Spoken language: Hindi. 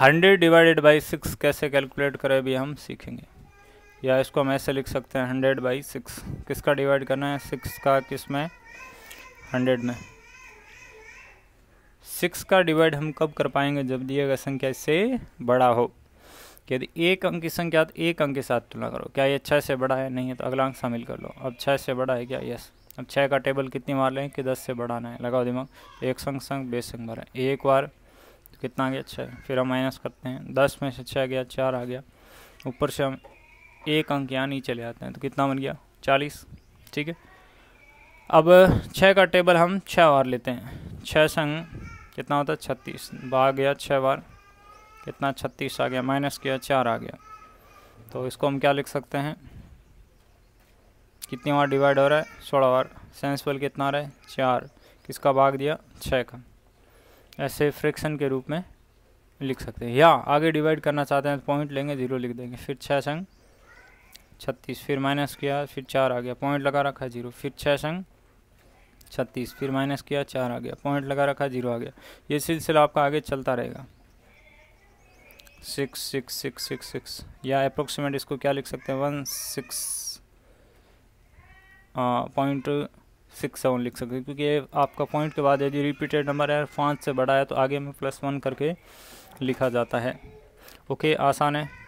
हंड्रेड डिवाइडेड बाई सिक्स कैसे कैलकुलेट करें, अभी हम सीखेंगे। या इसको हम ऐसे लिख सकते हैं, हंड्रेड बाई सिक्स। किसका डिवाइड करना है? सिक्स का किसमें? हंड्रेड में। सिक्स का डिवाइड हम कब कर पाएँगे? जब दिया गया संख्या इससे बड़ा हो। यदि एक अंक की संख्या तो एक अंक के साथ तुलना करो। क्या ये छः से बड़ा है? नहीं है तो अगला अंक शामिल कर लो। अब छः से बड़ा है क्या? यस अब छः का टेबल कितनी बार लें कि दस से बढ़ाना है? लगाओ दिमाग। एक संग संग बेस संग बार एक बार कितना आ गया? छः फिर हम माइनस करते हैं। दस में से छः गया, चार आ गया। ऊपर से हम एक अंक यहाँ नीचे ले आते हैं। तो कितना बन गया? चालीस। ठीक है? अब छः का टेबल हम छः बार लेते हैं। छः संग कितना होता? है छत्तीस। भाग गया छः बार। कितना? छत्तीस आ गया। माइनस किया, चार आ गया। तो इसको हम क्या लिख सकते हैं? कितनी बार डिवाइड हो रहा है? सोलह बार। सेंसफुल कितना आ रहा है? चार। किसका भाग दिया? छः का। ऐसे फ्रैक्शन के रूप में लिख सकते हैं। या, आगे डिवाइड करना चाहते हैं तो पॉइंट लेंगे ज़ीरो लिख देंगे। फिर छः संग, छत्तीस। फिर माइनस किया, फिर चार आ गया। पॉइंट लगा रखा ज़ीरो फिर छः संग, छत्तीस। फिर माइनस किया, चार आ गया। पॉइंट लगा रखा ज़ीरो आ गया। ये सिलसिला आपका आगे चलता रहेगा। Six six six six six या अप्रोक्सीमेट इसको क्या लिख सकते हैं? One six point six seven लिख सकते हैं क्योंकि आपका पॉइंट के बाद यदि रिपीटेड नंबर है, पाँच से बड़ा है तो आगे में प्लस वन करके लिखा जाता है। ओके आसान है।